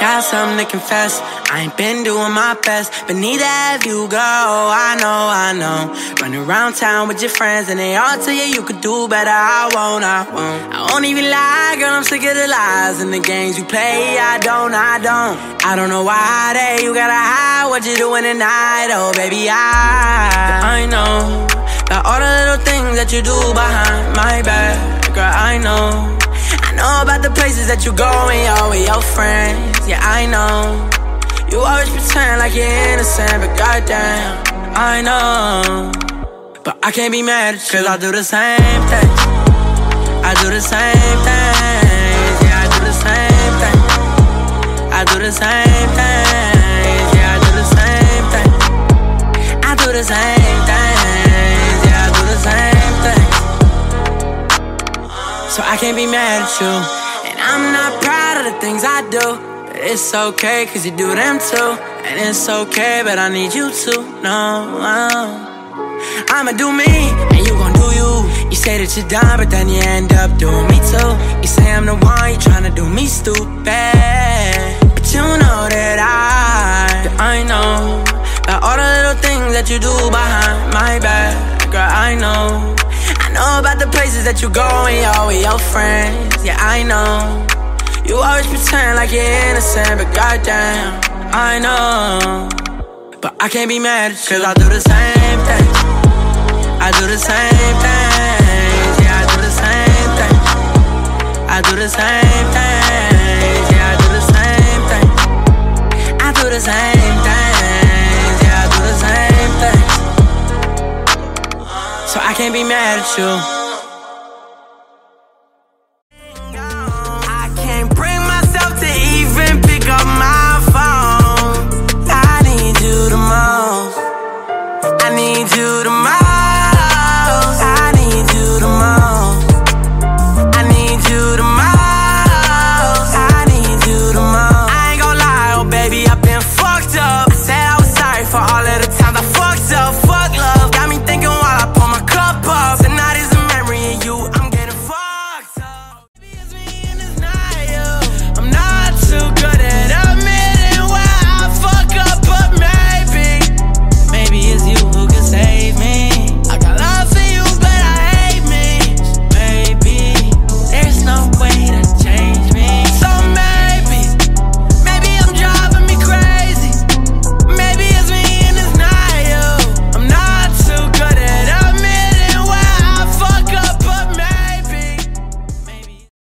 got something to confess. I ain't been doing my best, but neither have you, girl. Oh, I know, I know. Running around town with your friends, and they all tell you you could do better. I won't, I won't. I won't even lie, girl. I'm sick of the lies and the games you play. I don't, I don't. I don't know why they you gotta hide what you're doing tonight. Oh, baby, I, I know. About all the little things that you do behind my back, girl. I know. Know about the places that you go when you're with your friends. Yeah, I know. You always pretend like you're innocent, but goddamn, I know. But I can't be mad at you, cause I do the same thing. I do the same things. Yeah, I do the same thing. I do the same things. Yeah, I do the same thing. I do the same So I can't be mad at you. And I'm not proud of the things I do. But it's okay, cause you do them too. And it's okay, but I need you to know. Uh, I'ma do me, and you gon' do you. You say that you're done, but then you end up doing me too. You say I'm the one, you tryna do me stupid. But you know that I, that I know. About all the little things that you do behind my back. Girl, I know. Know about the places that you go when you're with your friends. Yeah, I know. You always pretend like you're innocent, but goddamn, I know. But I can't be mad at you, cause I do the same thing. I do the same things. Yeah, I do the same thing. I do the same things. Yeah, I do the same thing. I do the same I can't be mad at you. I can't bring myself to even pick up my phone. I need you the most. I need you the most.